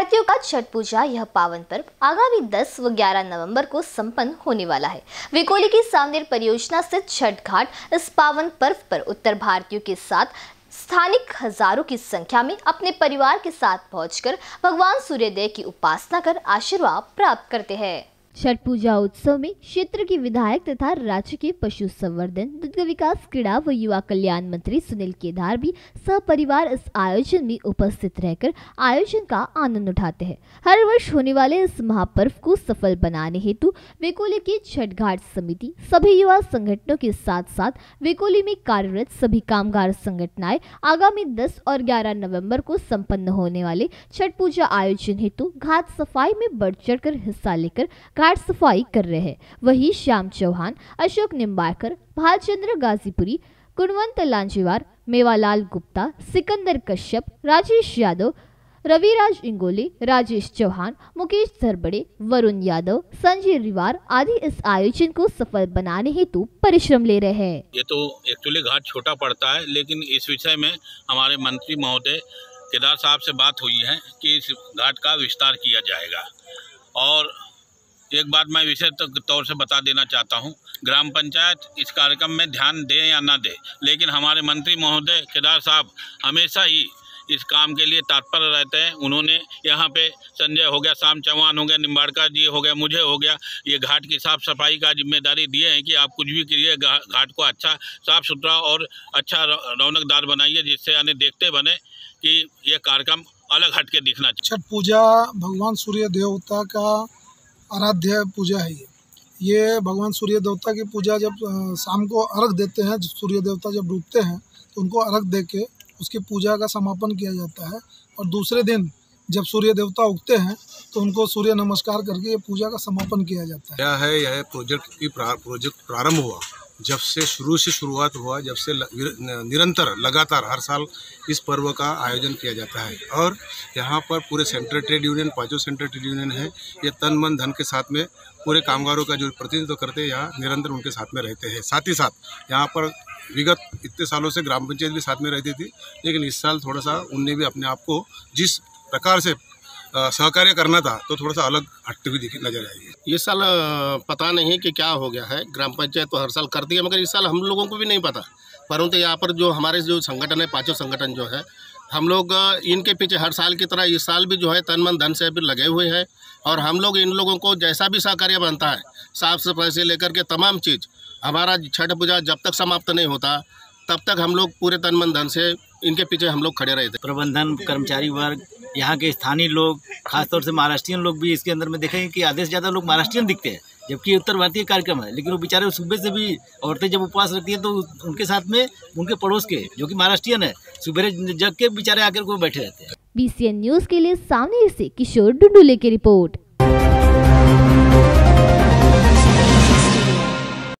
भारतीयों का छठ पूजा यह पावन पर्व आगामी 10 व 11 नवंबर को संपन्न होने वाला है। विकोली की सामनेर परियोजना से छठ घाट इस पावन पर्व पर उत्तर भारतीयों के साथ स्थानिक हज़ारों की संख्या में अपने परिवार के साथ पहुंचकर भगवान सूर्यदेव की उपासना कर आशीर्वाद प्राप्त करते हैं। छठ पूजा उत्सव में क्षेत्र के विधायक तथा राज्य के पशु संवर्धन, दुग्ध विकास, क्रीड़ा व युवा कल्याण मंत्री सुनील केदार भी सपरिवार इस आयोजन में उपस्थित रहकर आयोजन का आनंद उठाते हैं। हर वर्ष होने वाले इस महापर्व को सफल बनाने हेतु वेकोली की छठ घाट समिति, सभी युवा संगठनों के साथ साथ वेकोली में कार्यरत सभी कामगार संगठनाएँ आगामी 10 और ग्यारह नवंबर को सम्पन्न होने वाले छठ पूजा आयोजन हेतु घाट सफ़ाई में बढ़ चढ़कर हिस्सा लेकर घाट सफ़ाई कर रहे हैं। वही श्याम चौहान, अशोक निम्बाड़कर भालचंद्र गाजीपुरी, गुणवंत लांजीवार, मेवालाल गुप्ता, सिकंदर कश्यप, राजेश यादव, रविराज इंगोले, राजेश चौहान, मुकेश धरबड़े, वरुण यादव, संजय रिवार आदि इस आयोजन को सफल बनाने हेतु परिश्रम ले रहे हैं। ये तो एक्चुअली घाट छोटा पड़ता है, लेकिन इस विषय में हमारे मंत्री महोदय केदार साहब से बात हुई है कि इस घाट का विस्तार किया जाएगा। और एक बात मैं विशेष तौर से बता देना चाहता हूँ। ग्राम पंचायत, इस कार्यक्रम में ध्यान दे या ना दे, लेकिन हमारे मंत्री महोदय, केदार साहब, हमेशा ही इस काम के लिए तत्पर रहते हैं। उन्होंने यहाँ पे संजय हो गया शाम चौहान हो गया निम्बाड़का जी हो गया, मुझे हो गया, ये घाट की साफ़ सफ़ाई का ज़िम्मेदारी दिए हैं कि आप कुछ भी करिए घाट को अच्छा साफ़ सुथरा और अच्छा रौनकदार बनाइए, जिससे यानी देखते बने कि यह कार्यक्रम अलग हट के दिखना चाहिए। छठ पूजा, भगवान सूर्य देवता का आराध्य पूजा है ये। ये भगवान सूर्य देवता की पूजा जब शाम को अर्घ देते हैं सूर्य देवता जब डूबते हैं तो उनको अर्घ दे के उसकी पूजा का समापन किया जाता है। और दूसरे दिन जब सूर्य देवता उगते हैं तो उनको सूर्य नमस्कार करके ये पूजा का समापन किया जाता है। यह है यह प्रोजेक्ट की प्रोजेक्ट प्रारंभ हुआ? जब से शुरू से शुरुआत हुआ, जब से निरंतर लगातार हर साल इस पर्व का आयोजन किया जाता है। और यहाँ पर पूरे सेंट्रल ट्रेड यूनियन, पाँचों सेंट्रल ट्रेड यूनियन है, ये तन, मन, धन के साथ में पूरे कामगारों का जो प्रतिनिधित्व करते हैं, यहाँ निरंतर उनके साथ में रहते हैं। साथ ही साथ यहाँ पर विगत इतने सालों से ग्राम पंचायत भी साथ में रहती थी, लेकिन इस साल थोड़ा सा उनने भी अपने आप को जिस प्रकार से सहकार्य करना था तो थोड़ा सा अलग हटते हुए दिखे नज़र आएगी ये साल पता नहीं कि क्या हो गया है। ग्राम पंचायत तो हर साल करती है मगर इस साल हम लोगों को भी नहीं पता। परंतु यहाँ पर जो हमारे जो संगठन है पाँचों संगठन जो है हम लोग इनके पीछे हर साल की तरह इस साल भी जो है तन मन धन से भी लगे हुए हैं। और हम लोग इन लोगों को जैसा भी सहकार्य बनता है साफ़ सफ़ाई से लेकर के तमाम चीज़ हमारा छठ पूजा जब तक समाप्त नहीं होता तब तक हम लोग पूरे तन मन धन से इनके पीछे हम लोग खड़े रहे थे प्रबंधन कर्मचारी वर्ग यहाँ के स्थानीय लोग, खासतौर से महाराष्ट्रियन लोग भी इसके अंदर में देखेंगे कि आधे से ज़्यादा लोग महाराष्ट्रियन दिखते हैं, जबकि उत्तर भारतीय कार्यक्रम है। लेकिन वो बेचारे सुबह से भी औरतें जब उपवास रखती हैं तो उनके साथ में उनके पड़ोस के, जो कि महाराष्ट्रियन है सुबह जग के बेचारे आकर को बैठे रहते हैं। बीसीएन न्यूज़ के लिए सामने से किशोर डुडुले की रिपोर्ट।